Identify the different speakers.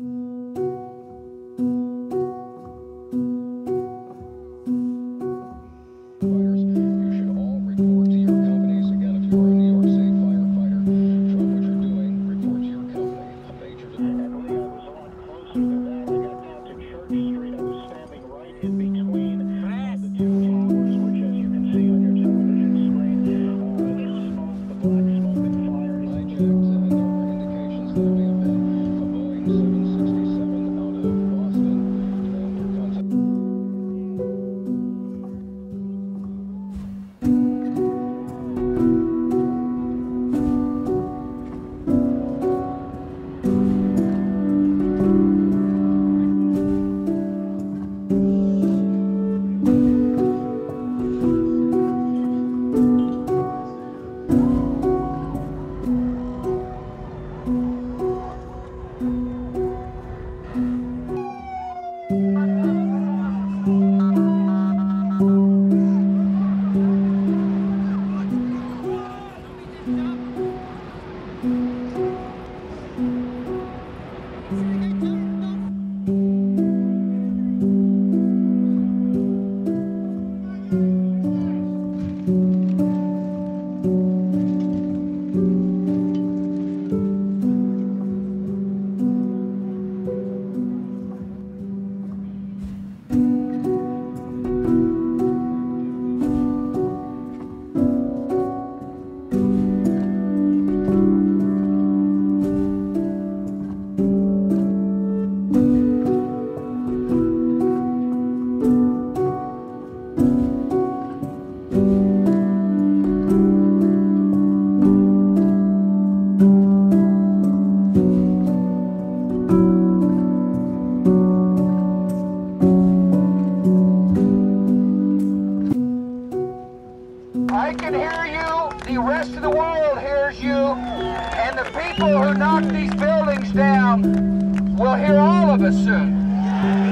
Speaker 1: Mm-hmm. can
Speaker 2: hear you, the rest of the world hears you, and the people who knock these buildings down will hear all of us soon.